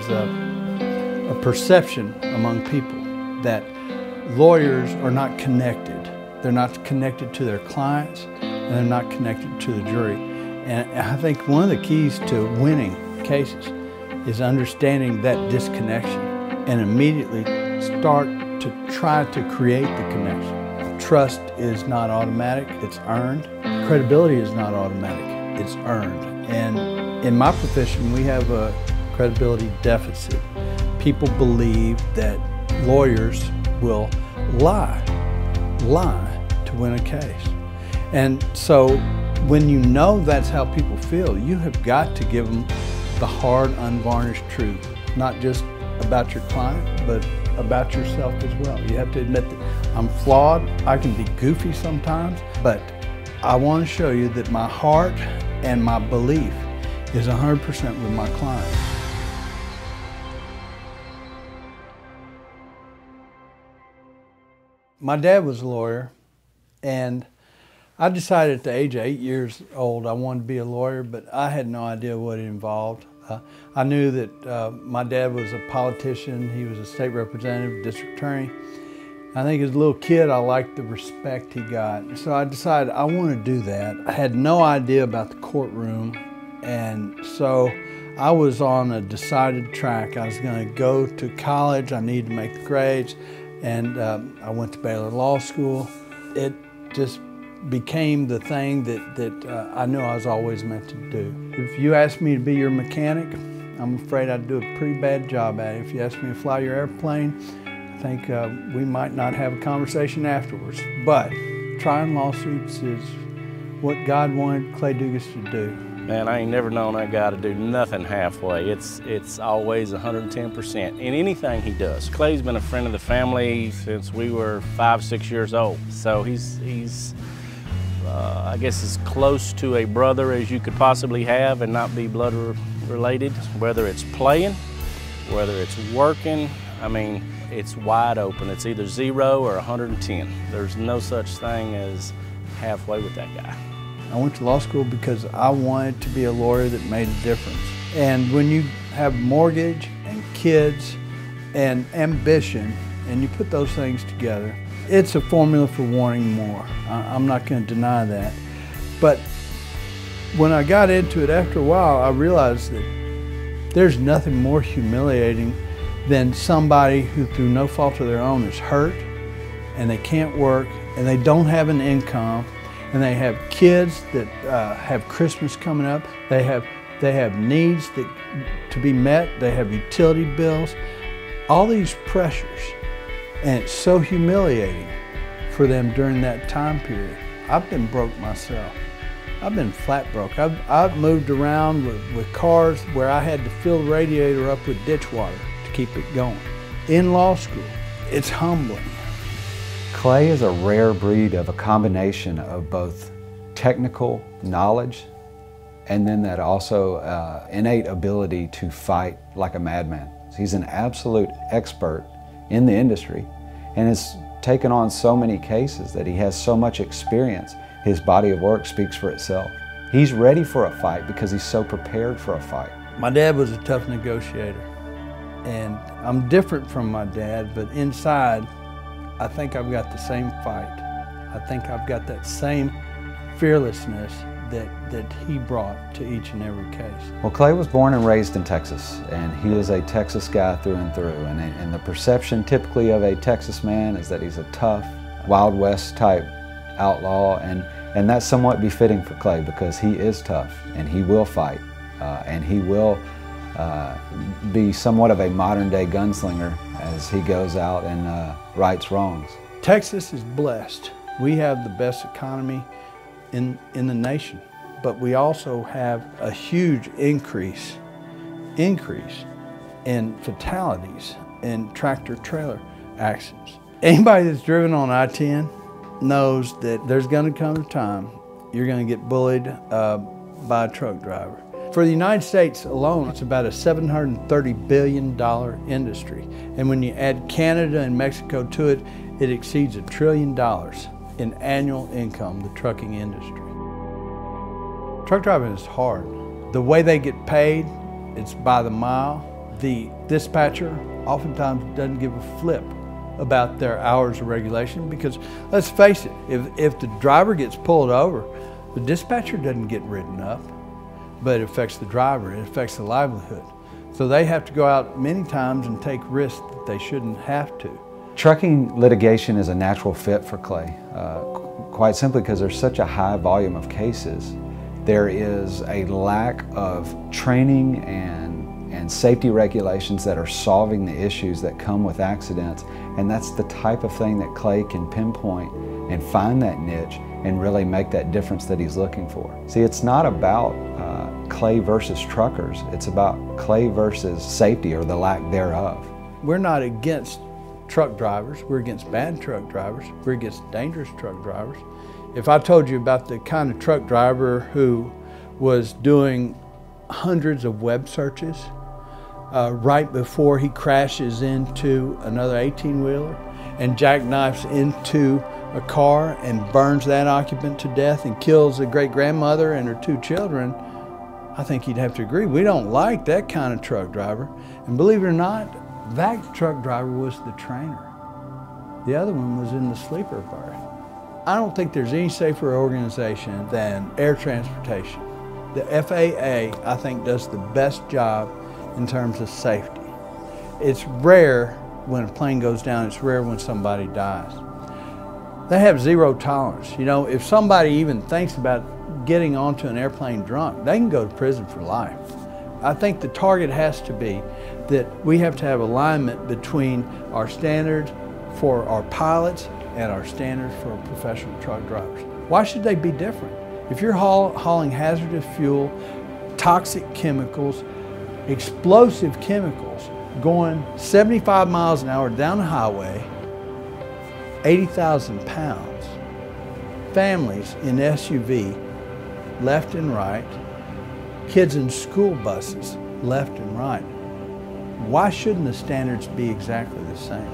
There's a, a perception among people that lawyers are not connected. They're not connected to their clients and they're not connected to the jury. And I think one of the keys to winning cases is understanding that disconnection and immediately start to try to create the connection. Trust is not automatic, it's earned. Credibility is not automatic, it's earned. And in my profession, we have a credibility deficit. People believe that lawyers will lie, lie to win a case. And so when you know that's how people feel, you have got to give them the hard, unvarnished truth, not just about your client, but about yourself as well. You have to admit that I'm flawed, I can be goofy sometimes, but I want to show you that my heart and my belief is 100% with my client. My dad was a lawyer, and I decided at the age of eight years old I wanted to be a lawyer, but I had no idea what it involved. Uh, I knew that uh, my dad was a politician, he was a state representative, district attorney. I think as a little kid, I liked the respect he got. So I decided I want to do that. I had no idea about the courtroom, and so I was on a decided track. I was going to go to college, I needed to make the grades and um, I went to Baylor Law School. It just became the thing that, that uh, I knew I was always meant to do. If you asked me to be your mechanic, I'm afraid I'd do a pretty bad job at it. If you asked me to fly your airplane, I think uh, we might not have a conversation afterwards. But trying lawsuits is what God wanted Clay Dugas to do. Man, I ain't never known that guy to do nothing halfway. It's it's always 110% in anything he does. Clay's been a friend of the family since we were five, six years old. So he's he's uh, I guess as close to a brother as you could possibly have and not be blood related. Whether it's playing, whether it's working, I mean, it's wide open. It's either zero or 110. There's no such thing as halfway with that guy. I went to law school because I wanted to be a lawyer that made a difference. And when you have mortgage and kids and ambition, and you put those things together, it's a formula for wanting more. I'm not going to deny that. But when I got into it after a while, I realized that there's nothing more humiliating than somebody who, through no fault of their own, is hurt and they can't work and they don't have an income and they have kids that uh, have Christmas coming up. They have they have needs that to be met. They have utility bills, all these pressures, and it's so humiliating for them during that time period. I've been broke myself. I've been flat broke. I've, I've moved around with, with cars where I had to fill the radiator up with ditch water to keep it going. In law school, it's humbling. Clay is a rare breed of a combination of both technical knowledge and then that also uh, innate ability to fight like a madman. He's an absolute expert in the industry and has taken on so many cases that he has so much experience. His body of work speaks for itself. He's ready for a fight because he's so prepared for a fight. My dad was a tough negotiator and I'm different from my dad, but inside I think I've got the same fight. I think I've got that same fearlessness that, that he brought to each and every case. Well, Clay was born and raised in Texas, and he is a Texas guy through and through. And, and the perception typically of a Texas man is that he's a tough, Wild West type outlaw, and, and that's somewhat befitting for Clay because he is tough, and he will fight, uh, and he will uh, be somewhat of a modern day gunslinger as he goes out and uh, rights wrongs. Texas is blessed. We have the best economy in, in the nation, but we also have a huge increase, increase in fatalities in tractor trailer accidents. Anybody that's driven on I-10 knows that there's gonna come a time you're gonna get bullied uh, by a truck driver. For the United States alone, it's about a $730 billion industry. And when you add Canada and Mexico to it, it exceeds a trillion dollars in annual income, the trucking industry. Truck driving is hard. The way they get paid, it's by the mile. the dispatcher oftentimes doesn't give a flip about their hours of regulation because let's face it, if, if the driver gets pulled over, the dispatcher doesn't get written up, but it affects the driver, it affects the livelihood. So they have to go out many times and take risks that they shouldn't have to. Trucking litigation is a natural fit for Clay, uh, quite simply because there's such a high volume of cases. There is a lack of training and, and safety regulations that are solving the issues that come with accidents, and that's the type of thing that Clay can pinpoint and find that niche and really make that difference that he's looking for. See, it's not about uh, Clay versus truckers, it's about Clay versus safety or the lack thereof. We're not against truck drivers, we're against bad truck drivers, we're against dangerous truck drivers. If I told you about the kind of truck driver who was doing hundreds of web searches uh, right before he crashes into another 18 wheeler and jackknifes into a car and burns that occupant to death and kills a great grandmother and her two children, I think you'd have to agree. We don't like that kind of truck driver. And believe it or not, that truck driver was the trainer. The other one was in the sleeper berth. I don't think there's any safer organization than air transportation. The FAA, I think, does the best job in terms of safety. It's rare when a plane goes down, it's rare when somebody dies. They have zero tolerance. You know, if somebody even thinks about getting onto an airplane drunk, they can go to prison for life. I think the target has to be that we have to have alignment between our standards for our pilots and our standards for professional truck drivers. Why should they be different? If you're haul, hauling hazardous fuel, toxic chemicals, explosive chemicals going 75 miles an hour down the highway, 80,000 pounds, families in SUV, left and right, kids in school buses, left and right. Why shouldn't the standards be exactly the same?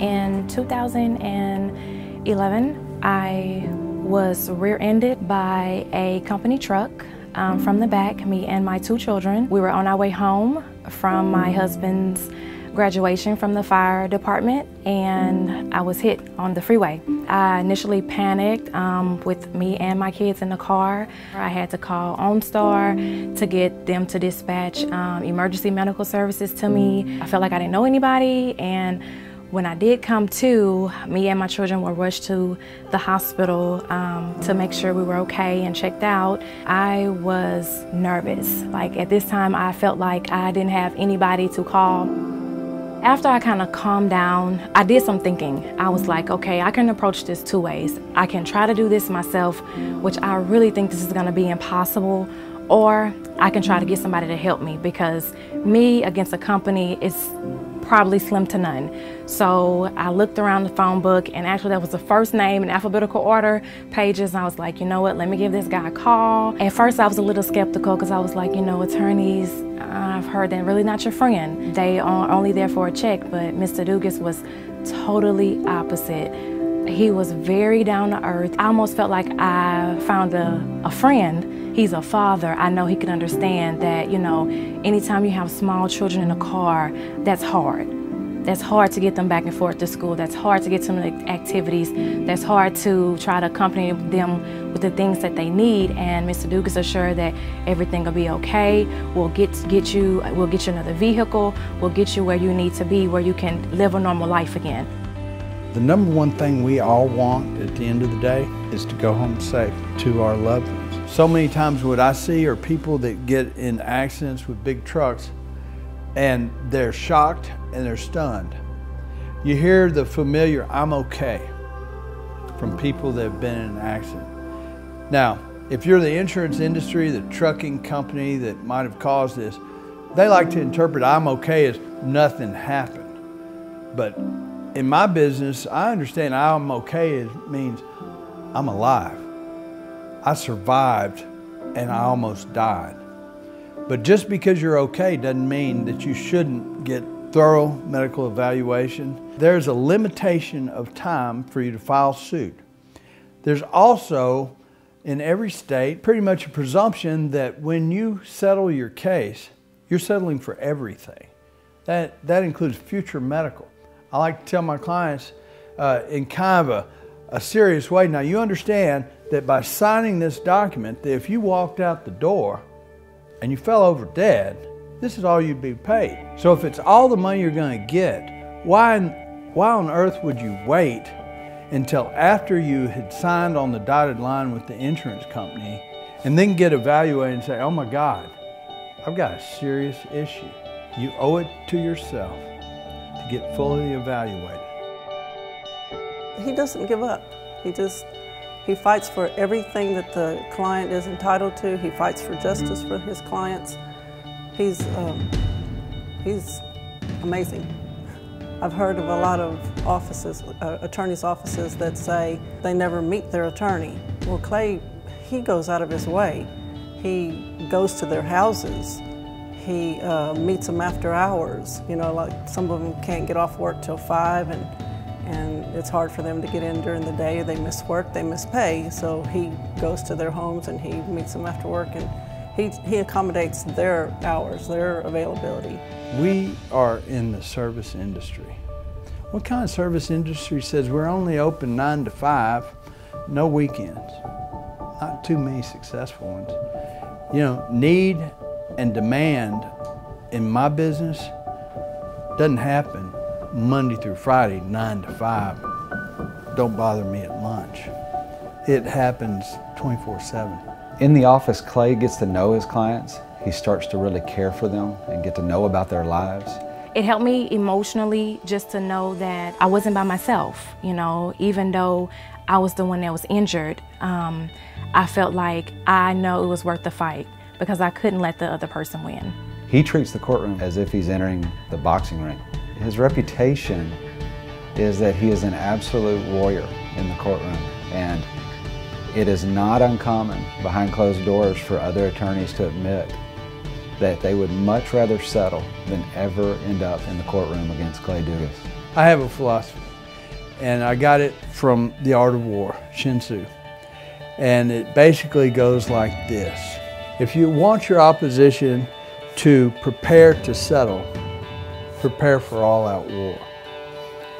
In 2011, I was rear-ended by a company truck um, from the back, me and my two children. We were on our way home from my husband's graduation from the fire department and I was hit on the freeway. I initially panicked um, with me and my kids in the car. I had to call OnStar to get them to dispatch um, emergency medical services to me. I felt like I didn't know anybody and when I did come to, me and my children were rushed to the hospital um, to make sure we were okay and checked out. I was nervous. Like at this time, I felt like I didn't have anybody to call. After I kind of calmed down, I did some thinking. I was like, okay, I can approach this two ways. I can try to do this myself, which I really think this is gonna be impossible, or I can try to get somebody to help me because me against a company is probably slim to none. So I looked around the phone book and actually that was the first name in alphabetical order pages. And I was like, you know what, let me give this guy a call. At first I was a little skeptical because I was like, you know, attorneys, I've heard they're really not your friend. They are only there for a check, but Mr. Dugas was totally opposite. He was very down to earth. I almost felt like I found a, a friend. He's a father. I know he can understand that, you know, anytime you have small children in a car, that's hard. That's hard to get them back and forth to school. That's hard to get some activities. That's hard to try to accompany them with the things that they need. And Mr. Dugas assured that everything will be okay. We'll get get you. We'll get you another vehicle. We'll get you where you need to be, where you can live a normal life again. The number one thing we all want at the end of the day is to go home safe to our loved ones. So many times what I see are people that get in accidents with big trucks and they're shocked and they're stunned. You hear the familiar, I'm okay, from people that have been in an accident. Now, if you're the insurance industry, the trucking company that might have caused this, they like to interpret I'm okay as nothing happened. But in my business, I understand I'm okay means I'm alive. I survived and I almost died. But just because you're okay doesn't mean that you shouldn't get thorough medical evaluation. There's a limitation of time for you to file suit. There's also, in every state, pretty much a presumption that when you settle your case, You're settling for everything. That, that includes future medical. I like to tell my clients uh, in kind of a, a serious way. Now, you understand that by signing this document, that if you walked out the door and you fell over dead, this is all you'd be paid. So if it's all the money you're going to get, why, why on earth would you wait until after you had signed on the dotted line with the insurance company and then get evaluated and say, oh my God, I've got a serious issue. You owe it to yourself to get fully evaluated. He doesn't give up. He just, he fights for everything that the client is entitled to. He fights for justice for his clients. He's, um, he's amazing. I've heard of a lot of offices, uh, attorneys' offices that say they never meet their attorney. Well, Clay, he goes out of his way. He goes to their houses. He uh, meets them after hours. You know, like some of them can't get off work till five, and and it's hard for them to get in during the day. They miss work, they miss pay. So he goes to their homes and he meets them after work, and he he accommodates their hours, their availability. We are in the service industry. What kind of service industry says we're only open nine to five, no weekends? Not too many successful ones. You know, need and demand in my business doesn't happen Monday through Friday, nine to five. Don't bother me at lunch. It happens 24 seven. In the office, Clay gets to know his clients he starts to really care for them and get to know about their lives. It helped me emotionally just to know that I wasn't by myself, you know, even though I was the one that was injured. Um, I felt like I know it was worth the fight because I couldn't let the other person win. He treats the courtroom as if he's entering the boxing ring. His reputation is that he is an absolute warrior in the courtroom and it is not uncommon behind closed doors for other attorneys to admit that they would much rather settle than ever end up in the courtroom against Clay Dugas. I have a philosophy, and I got it from The Art of War, Sun Tzu. And it basically goes like this. If you want your opposition to prepare to settle, prepare for all-out war.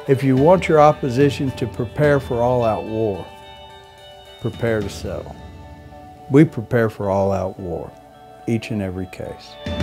If you want your opposition to prepare for all-out war, prepare to settle. We prepare for all-out war each and every case.